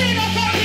sido, tú